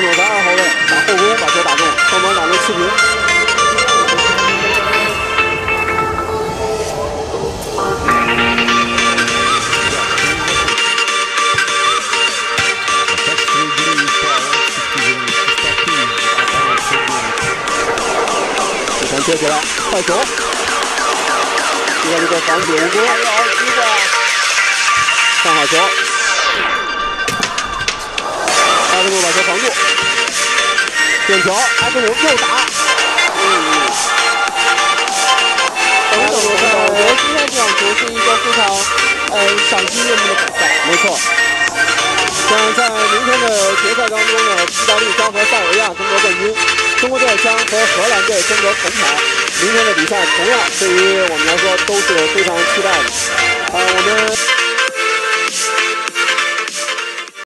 躲在二号位打后攻，把球打中，双方打成持平。球！接起来，快球！现在又在防守乌哥，看好球。阿德鲁把球防住，点球，阿德鲁又打，防守的话，我觉得今天这场球是一个非常呃赏心悦目的比赛。没错。像在明天的决赛当中呢，意大利将和塞尔维亚争夺冠军，中国队将和荷兰队争夺铜牌。明天的比赛同样对于我们来说都是非常期待的。呃，我们。